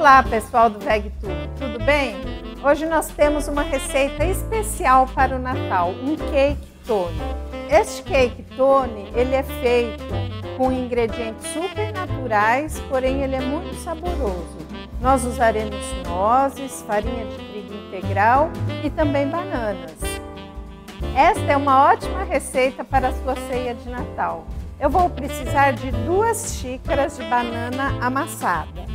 Olá pessoal do VegTube, tudo bem? Hoje nós temos uma receita especial para o Natal, um cake tone. Este cake tone, ele é feito com ingredientes super naturais, porém ele é muito saboroso. Nós usaremos nozes, farinha de trigo integral e também bananas. Esta é uma ótima receita para a sua ceia de Natal. Eu vou precisar de duas xícaras de banana amassada.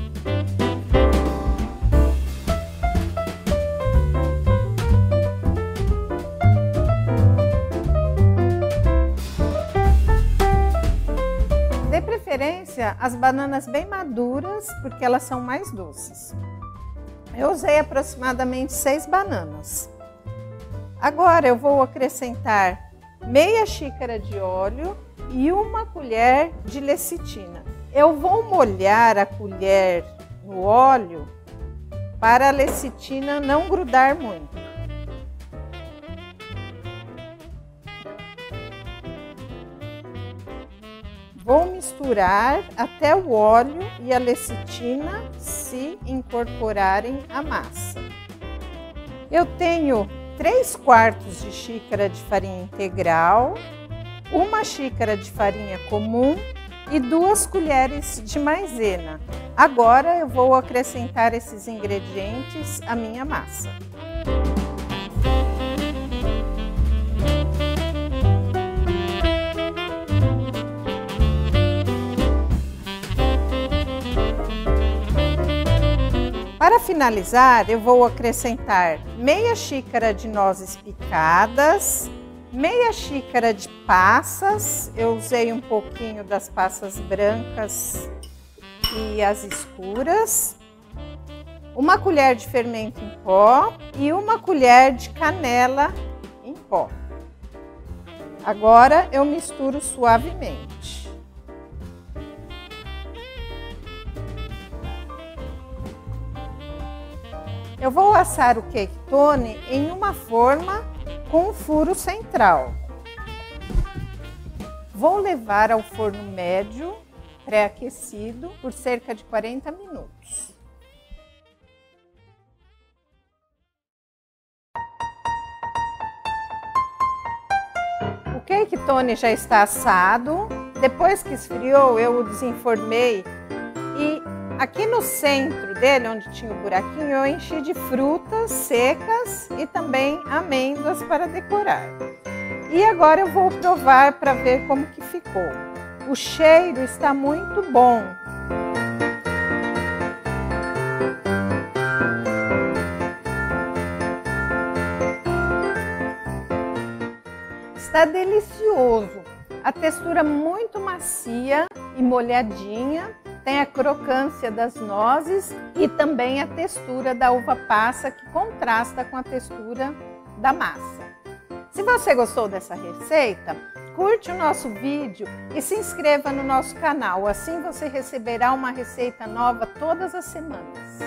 Preferência, as bananas bem maduras, porque elas são mais doces. Eu usei aproximadamente seis bananas. Agora eu vou acrescentar meia xícara de óleo e uma colher de lecitina. Eu vou molhar a colher no óleo para a lecitina não grudar muito. Vou misturar até o óleo e a lecitina se incorporarem à massa. Eu tenho 3 quartos de xícara de farinha integral, uma xícara de farinha comum e duas colheres de maisena. Agora eu vou acrescentar esses ingredientes à minha massa. Para finalizar, eu vou acrescentar meia xícara de nozes picadas, meia xícara de passas, eu usei um pouquinho das passas brancas e as escuras, uma colher de fermento em pó e uma colher de canela em pó. Agora eu misturo suavemente. Eu vou assar o cake tone em uma forma com um furo central. Vou levar ao forno médio, pré-aquecido, por cerca de 40 minutos. O cake tone já está assado. Depois que esfriou, eu o desenformei Aqui no centro dele, onde tinha o buraquinho, eu enchi de frutas secas e também amêndoas para decorar. E agora eu vou provar para ver como que ficou. O cheiro está muito bom. Está delicioso. A textura muito macia e molhadinha tem a crocância das nozes e também a textura da uva passa que contrasta com a textura da massa. Se você gostou dessa receita, curte o nosso vídeo e se inscreva no nosso canal, assim você receberá uma receita nova todas as semanas.